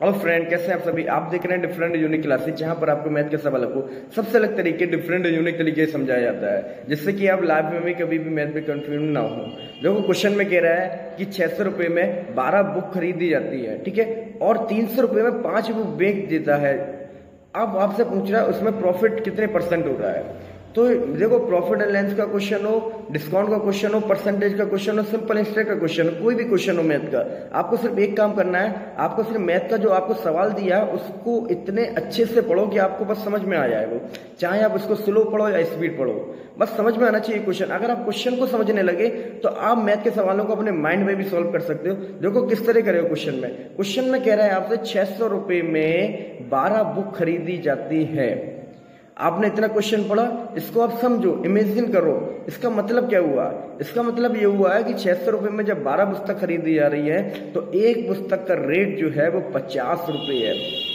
और फ्रेंड, कैसे हैं आप सभी? आप देख रहे हैं डिफरेंट यूनिक क्लासेस जहाँ पर आपको मैथ के सवालों को सबसे अलग तरीके डिफरेंट यूनिक तरीके से समझाया जाता है। जिससे कि आप लाइफ में भी, कभी भी मैथ में कंफ्यूज ना हो। देखो क्वेश्चन में कह रहा है कि छह सौ रुपए में बारह बुक खरीदी जाती है, ठीक है? और तीन सौ रुपए में पाँच बुक बेच देता है। अब आपसे पूछ रहा है, उसमें प्रॉफिट कितने परसेंट हो रहा है? तो देखो प्रॉफिट एंड लेंस का क्वेश्चन हो डिस्काउंट का क्वेश्चन हो परसेंटेज का क्वेश्चन हो सिंपल इंस्टेट का क्वेश्चन हो, कोई भी क्वेश्चन हो मैथ का। आपको सिर्फ़ एक काम करना है, आपको सिर्फ़ मैथ का जो आपको सवाल दिया, उसको इतने अच्छे से पढ़ो कि आपको बस समझ में आ जाए वो। चाहे आप उसको स्लो पढ़ो या स्पीड पढ़ो, बस समझ में आना चाहिए क्वेश्चन अगर आप क्वेश्चन को समझने लगे तो आप मैथ के सवालों को अपने माइंड में भी सोल्व कर सकते हो। देखो किस तरह करे हो क्वेश्चन में। क्वेश्चन में कह रहा है आपसे, छह सौ में बारह बुक खरीदी जाती है। आपने इतना क्वेश्चन पढ़ा, इसको आप समझो इमेजिन करो। इसका मतलब क्या हुआ? इसका मतलब ये हुआ है कि छह सौ रुपए में जब बारह पुस्तक खरीदी जा रही है तो एक पुस्तक का रेट जो है वो पचास रुपये है।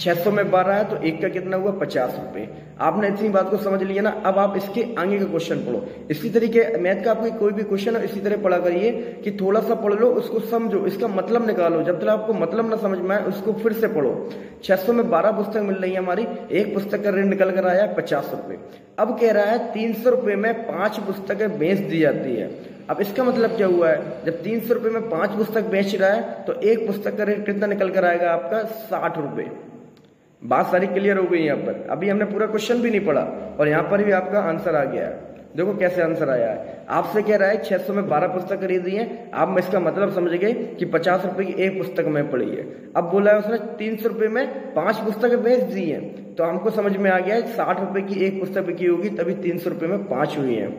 छह सौ में बारह है तो एक का कितना हुआ? पचास रुपए। आपने इतनी बात को समझ लिया ना? अब आप इसके आगे का क्वेश्चन पढ़ो। इसी तरीके, मैथ का आपको कोई भी क्वेश्चन है, इसी तरह पढ़ा करिए कि थोड़ा सा पढ़ लो, उसको समझो, इसका मतलब निकालो। जब तक आपको मतलब ना समझ में आए, उसको फिर से पढ़ो। छह सौ में बारह पुस्तक मिल रही है हमारी। एक पुस्तक का रेट निकल कर आया है पचास रुपए। अब कह रहा है, तीन सौ रुपए में पाँच पुस्तकें बेच दी जाती है। अब इसका मतलब क्या हुआ है? जब तीन सौ रुपए में पाँच पुस्तक बेच रहा है तो एक पुस्तक का रेट कितना निकल कर आएगा आपका? साठ रुपए। बात सारी क्लियर हो गई यहाँ पर। अभी हमने पूरा क्वेश्चन भी नहीं पढ़ा और यहाँ पर भी आपका आंसर आ गया है। देखो कैसे आंसर आया है। आपसे कह रहा है छह सौ में बारह पुस्तक खरीदी है। आप में इसका मतलब समझ गए कि पचास रुपए की एक पुस्तक में पढ़ी है। अब बोला है उसने तीन सौ रुपए में पाँच पुस्तक बेच दी है। तो हमको समझ में आ गया है साठ रुपए की एक पुस्तक बिकी होगी, तभी तीन सौ रुपए में पाँच हुई है।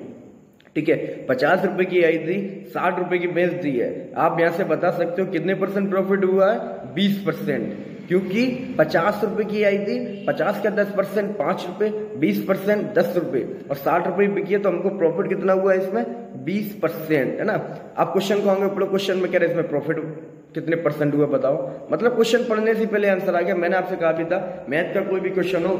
ठीक है, पचास रुपए की आई थी, साठ रुपए की बेच दी है। आप यहाँ से बता सकते हो कितने परसेंट प्रॉफिट हुआ है? बीस परसेंट क्योंकि पचास रुपए की आई थी, पचास का दस परसेंट, पाँच रुपए, बीस परसेंट, दस रुपए। और साठ रुपए बिकी है तो हमको प्रॉफिट कितना हुआ इसमें? बीस परसेंट, है ना? आप क्वेश्चन को होंगे क्वेश्चन में कह रहे इसमें प्रॉफिट कितने परसेंट हुआ बताओ। मतलब क्वेश्चन पढ़ने से पहले आंसर आ गया, मैंने आपसे कहा भी था मैथ का कोई भी क्वेश्चन हो,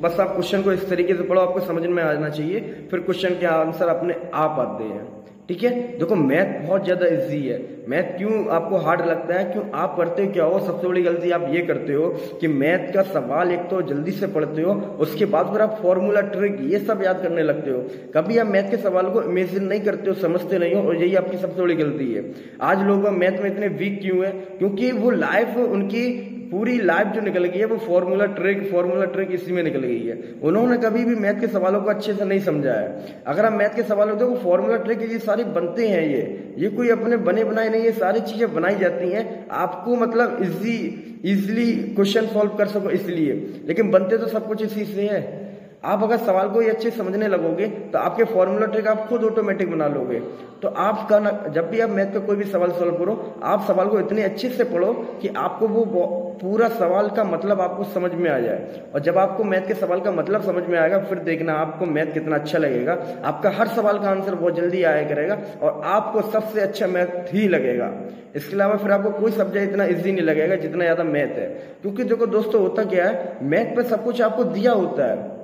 बस आप क्वेश्चन को इस तरीके से पढ़ो, आपको समझ में आना चाहिए। फिर क्वेश्चन के आंसर अपने आप आते हैं। ठीक है? देखो मैथ बहुत ज़्यादा इजी है। मैथ क्यों आपको हार्ड लगता है? क्यों आप करते हो? क्या हो? सबसे बड़ी गलती आप ये करते हो कि मैथ का सवाल एक तो जल्दी से पढ़ते हो, उसके बाद फिर आप फॉर्मूला ट्रिक ये सब याद करने लगते हो। कभी आप मैथ के सवाल को इमेजिन नहीं करते हो, समझते नहीं हो, और यही आपकी सबसे बड़ी गलती है। आज लोग मैथ में इतने वीक क्यों है? क्योंकि वो लाइफ उनकी पूरी लाइफ जो निकल गई है, वो फॉर्मूला ट्रिक फॉर्मूला ट्रिक इसी में निकल गई है। उन्होंने कभी भी मैथ के सवालों को अच्छे से नहीं समझा है। अगर आप मैथ के सवाल होते फॉर्मूला ट्रिक ये सारे बनते हैं ये। ये कोई अपने बने बनाए नहीं, ये सारी चीज़ें बनाई जाती हैं। आपको मतलब इजी इजिली क्वेश्चन सॉल्व कर सको इसलिए। लेकिन बनते तो सब कुछ इसी से है। आप अगर सवाल को ये अच्छे समझने लगोगे तो आपके फॉर्मूला ट्रिक आप खुद ऑटोमेटिक बना लोगे। तो आपका ना, जब भी आप मैथ का कोई भी सवाल सॉल्व करो, आप सवाल को इतने अच्छे से पढ़ो कि आपको वो पूरा सवाल का मतलब आपको समझ में आ जाए। और जब आपको मैथ के सवाल का मतलब समझ में आएगा, फिर देखना आपको मैथ कितना अच्छा लगेगा। आपका हर सवाल का आंसर बहुत जल्दी आया करेगा और आपको सबसे अच्छा मैथ ही लगेगा। इसके अलावा फिर आपको कोई सब्जेक्ट इतना ईजी नहीं लगेगा जितना ज़्यादा मैथ है। क्योंकि देखो दोस्तों, होता क्या है? मैथ पे सब कुछ आपको दिया होता है।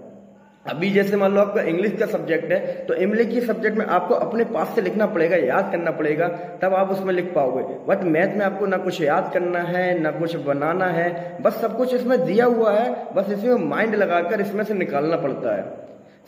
अभी जैसे मान लो आपका इंग्लिश का सब्जेक्ट है तो इंग्लिश के सब्जेक्ट में आपको अपने पास से लिखना पड़ेगा, याद करना पड़ेगा, तब आप उसमें लिख पाओगे। बट मैथ में आपको ना कुछ याद करना है, ना कुछ बनाना है, बस सब कुछ इसमें दिया हुआ है, बस इसमें माइंड लगाकर इसमें से निकालना पड़ता है।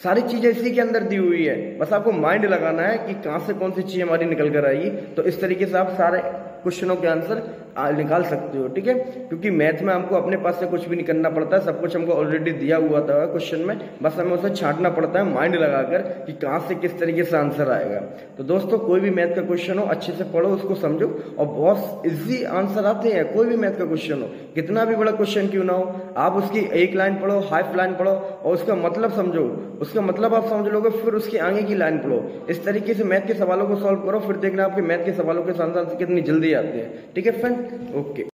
सारी चीज़ें इसी के अंदर दी हुई है। बस आपको माइंड लगाना है कि कहाँ से कौन सी चीज़ हमारी निकल कर आएगी तो इस तरीके से आप सारे क्वेश्चनों के आंसर निकाल सकते हो, ठीक है? क्योंकि मैथ में हमको अपने पास से कुछ भी नहीं करना पड़ता है सब कुछ हमको ऑलरेडी दिया हुआ था क्वेश्चन में, बस हमें उसे छांटना पड़ता है माइंड लगाकर कि कहाँ से किस तरीके से आंसर आएगा। तो दोस्तों, कोई भी मैथ का क्वेश्चन हो, अच्छे से पढ़ो, उसको समझो, और बहुत इजी आंसर आते हैं, कोई भी मैथ का क्वेश्चन हो, कितना भी बड़ा क्वेश्चन क्यों ना हो, आप उसकी एक लाइन पढ़ो हाफ़ लाइन पढ़ो, और उसका मतलब समझो। उसका मतलब आप समझ लोगे, फिर उसके आगे की लाइन पढ़ो। इस तरीके से मैथ के सवालों को सॉल्व करो, फिर देखना आपके मैथ के सवालों के आंसर कितनी जल्दी आते हैं, ठीक है फ्रेंड okay